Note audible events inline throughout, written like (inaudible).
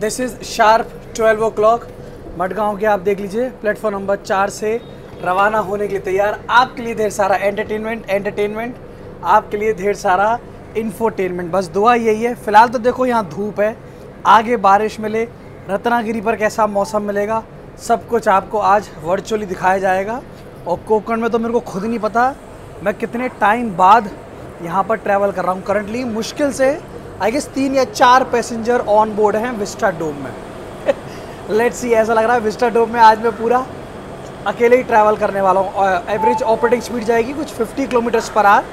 This is sharp twelve o'clock. Madgaon के आप देख लीजिए, प्लेटफॉर्म नंबर चार से रवाना होने के लिए तैयार। आपके लिए ढेर सारा एंटरटेनमेंट एंटरटेनमेंट आपके लिए ढेर सारा इन्फोटेनमेंट बस दुआ यही है, फ़िलहाल तो देखो यहाँ धूप है। आगे बारिश मिले, रत्नागिरी पर कैसा मौसम मिलेगा, सब कुछ आपको आज वर्चुअली दिखाया जाएगा। और कोकण में तो मेरे को खुद नहीं पता, मैं कितने टाइम बाद यहाँ पर ट्रैवल कर रहा हूँ। करंटली मुश्किल से आई गेस तीन या चार पैसेंजर ऑन बोर्ड हैं विस्टा डोम में। (laughs) लेट्स सी ऐसा लग रहा है विस्टा डोम में आज मैं पूरा अकेले ही ट्रैवल करने वाला हूँ। एवरेज ऑपरेटिंग स्पीड जाएगी कुछ 50 किलोमीटर्स पर आर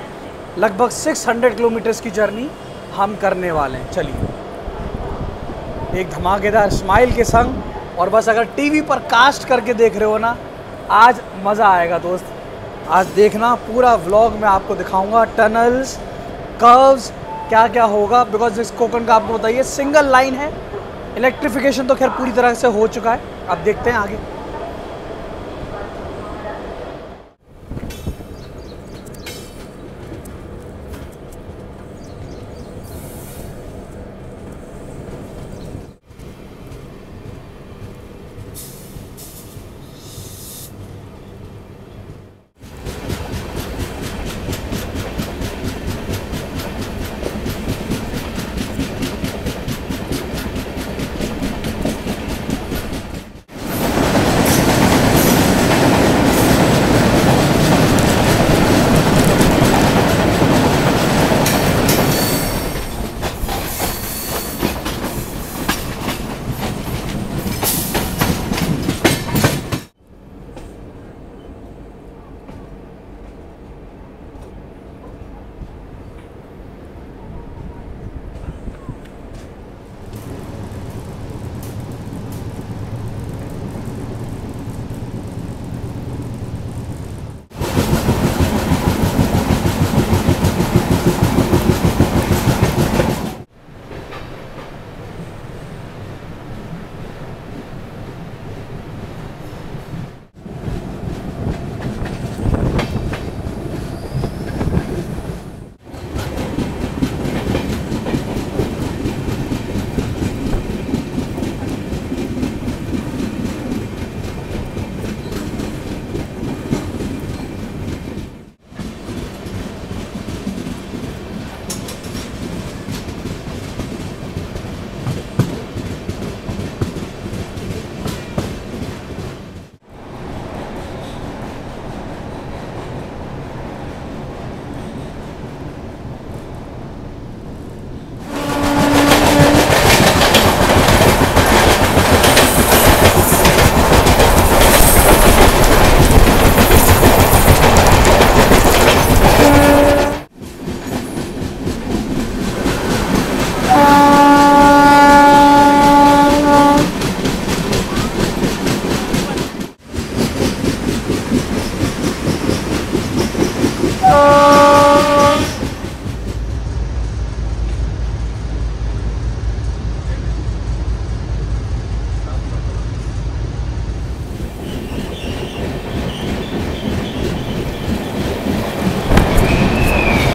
लगभग 600 किलोमीटर्स की जर्नी हम करने वाले हैं। चलिए। एक धमाकेदार स्माइल के संग, और बस अगर टीवी पर कास्ट करके देख रहे हो ना, आज मज़ा आएगा दोस्त। आज देखना, पूरा व्लॉग मैं आपको दिखाऊँगा। टनल्स कर्व्स क्या क्या होगा? बिकॉज़ इस कोकन का आपको बताइए सिंगल लाइन है इलेक्ट्रिफिकेशन तो खैर पूरी तरह से हो चुका है। अब देखते हैं आगे।